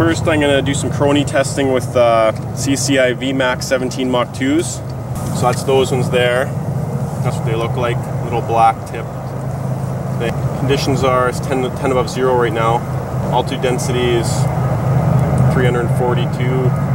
First, I'm going to do some Chrony testing with uh, CCI VMAX 17 Mach 2s. So that's those ones there. That's what they look like, little black tip. The conditions are it's 10, 10 above zero right now. Altitude density is 342